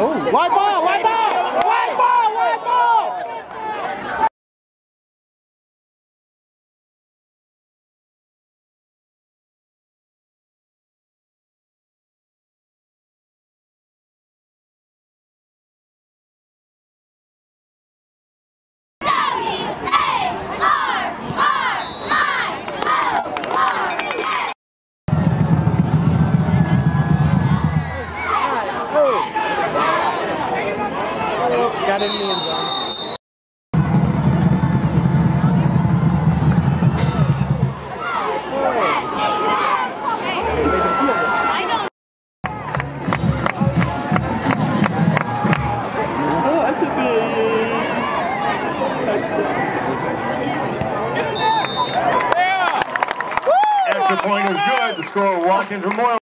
Oh, white ball, white ball. score, Washington Memorial.